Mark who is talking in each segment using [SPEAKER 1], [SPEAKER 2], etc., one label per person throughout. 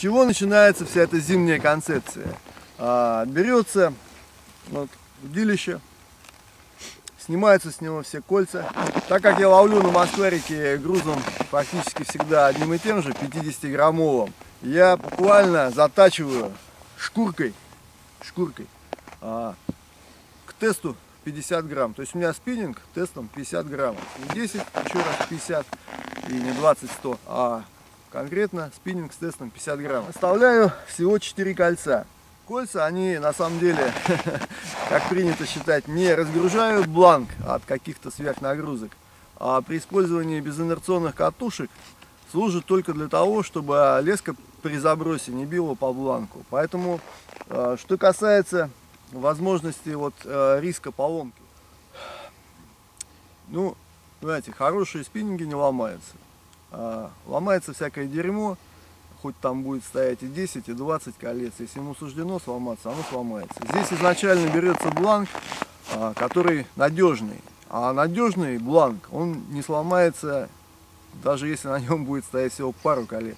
[SPEAKER 1] чего начинается вся эта зимняя концепция? А, берется вот, удилище, снимаются с него все кольца. Так как я ловлю на Москварике грузом практически всегда одним и тем же, 50-граммовым, я буквально затачиваю шкуркой, шкуркой а, к тесту 50 грамм. То есть у меня спиннинг тестом 50 граммов. Не 10, еще раз 50 и не 20-100, а конкретно спиннинг с тестом 50 грамм. Оставляю всего 4 кольца. Кольца, они на самом деле, как принято считать, не разгружают бланк от каких-то сверхнагрузок, а при использовании безинерционных катушек служит только для того, чтобы леска при забросе не била по бланку. Поэтому, э, что касается возможности вот, э, риска поломки, ну, знаете, хорошие спиннинги не ломаются. А, ломается всякое дерьмо, хоть там будет стоять и 10, и 20 колец. Если ему суждено сломаться, оно сломается. Здесь изначально берется бланк, а, который надежный. А надежный бланк, он не сломается, даже если на нем будет стоять всего пару колец.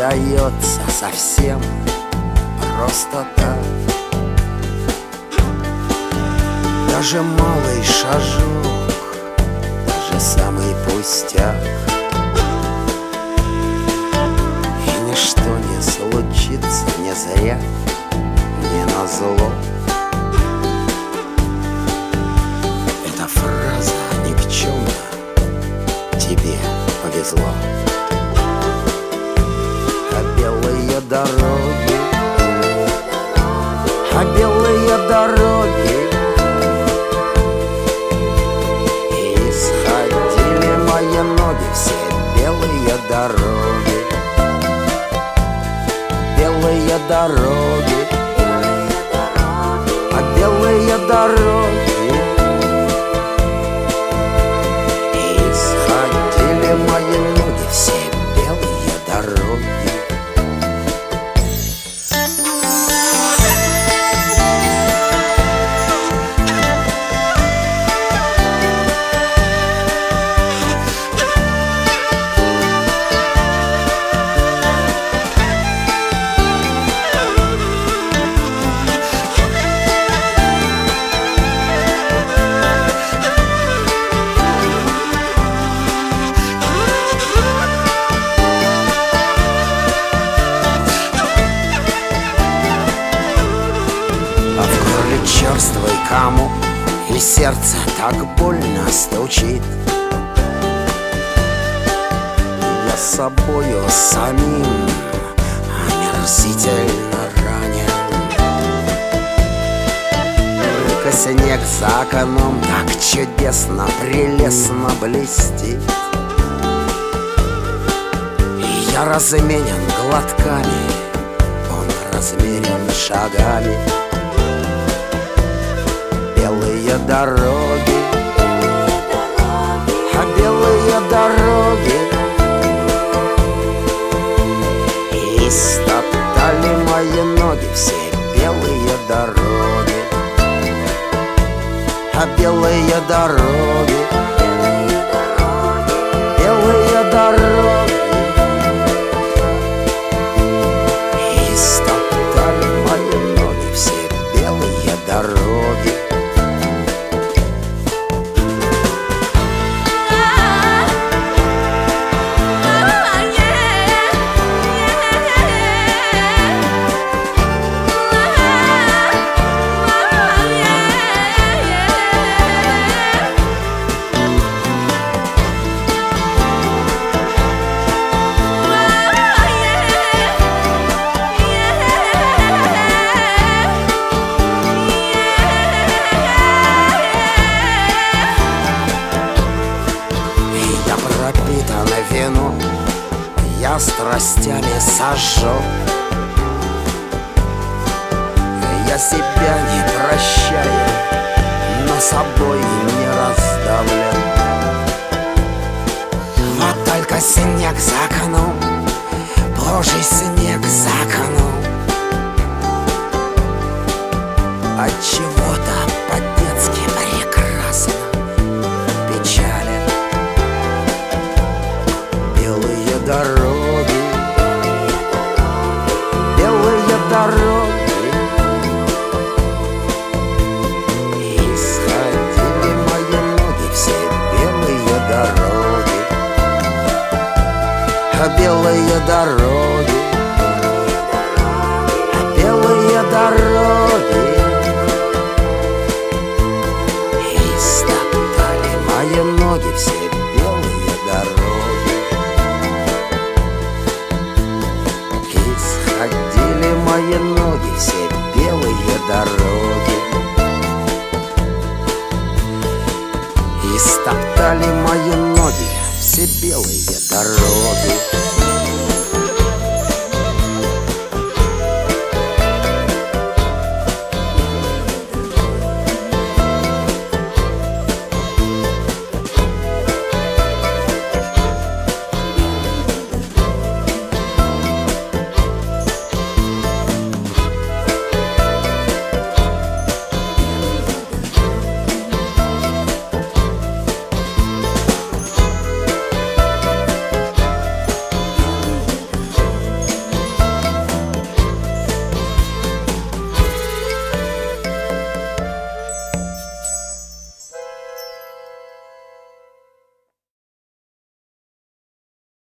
[SPEAKER 2] Дается совсем просто так. Даже малый шажок, даже самый пустяк. И ничто не случится не зря, не на зло Эта фраза никчемна, тебе повезло дороги. А белые дороги черствый кому И сердце так больно стучит. Я собою самим омерзительно ранен. Только снег за окном так чудесно, прелестно блестит. И я разменен глотками, он размерен шагами белые дороги, а белые дороги И мои ноги все белые дороги, а белые дороги, пропитано вино Я страстями сожжу. Я себя не прощаю Но собой не раздам.